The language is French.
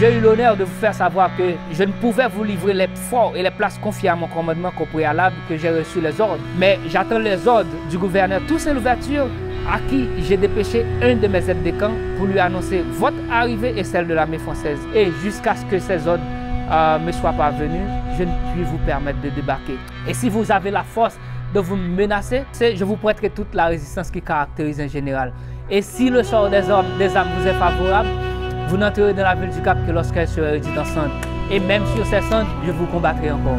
j'ai eu l'honneur de vous faire savoir que je ne pouvais vous livrer les forts et les places confiées à mon commandement qu'au préalable que j'ai reçu les ordres. Mais j'attends les ordres du gouverneur Toussaint Louverture à qui j'ai dépêché un de mes aides de camp pour lui annoncer votre arrivée et celle de l'armée française. Et jusqu'à ce que ces ordres euh, me soient parvenus, je ne puis vous permettre de débarquer. Et si vous avez la force de vous menacer, je vous prêterai toute la résistance qui caractérise un général. Et si le sort des hommes, des âmes vous est favorable, vous n'entrerez dans la ville du Cap que lorsqu'elle sera réduite en cendres. Et même sur ces cendres, je vous combattrai encore.